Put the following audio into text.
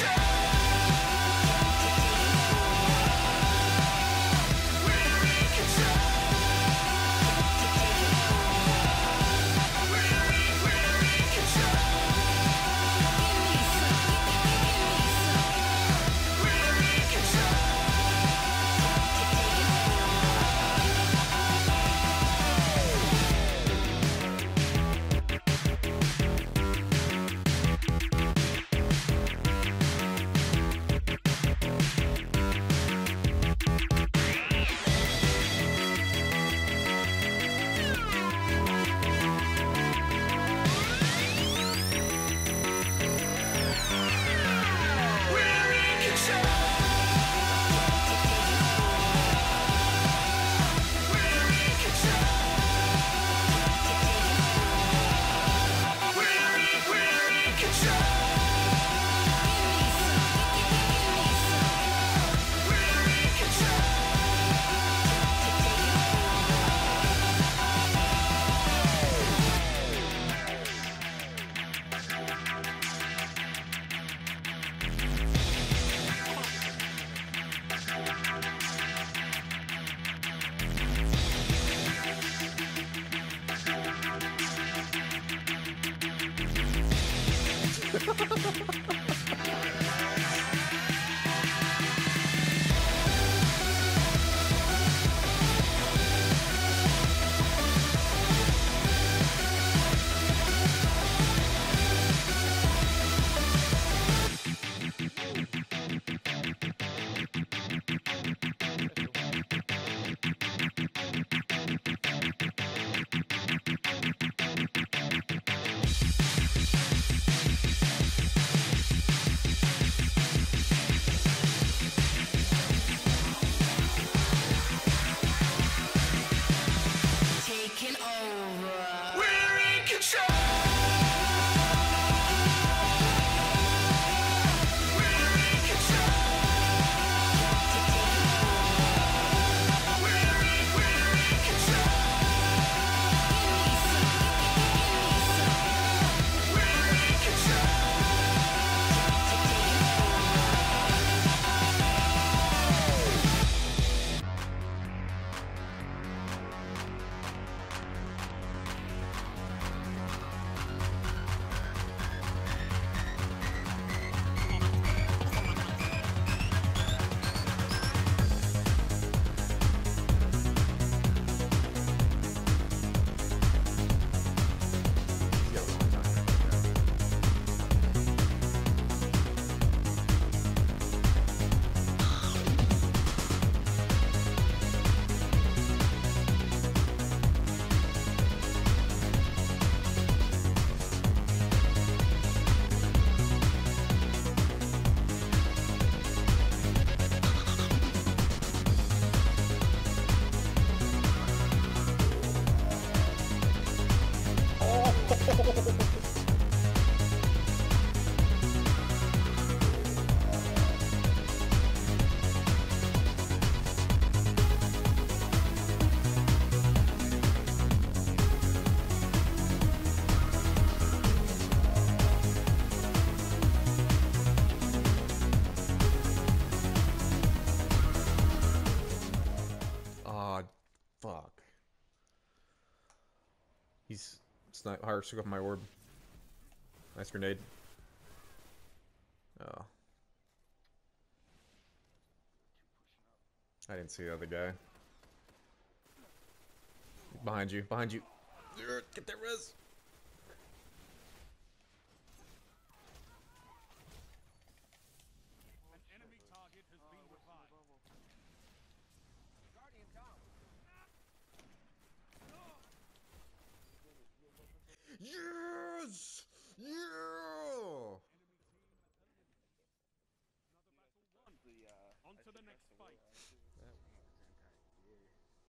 taking ハハハハ fuck. He's snipe hard took off my orb. Nice grenade. Oh. I didn't see the other guy. Behind you, behind you. Get that res. Yes! Yeah! The next fight.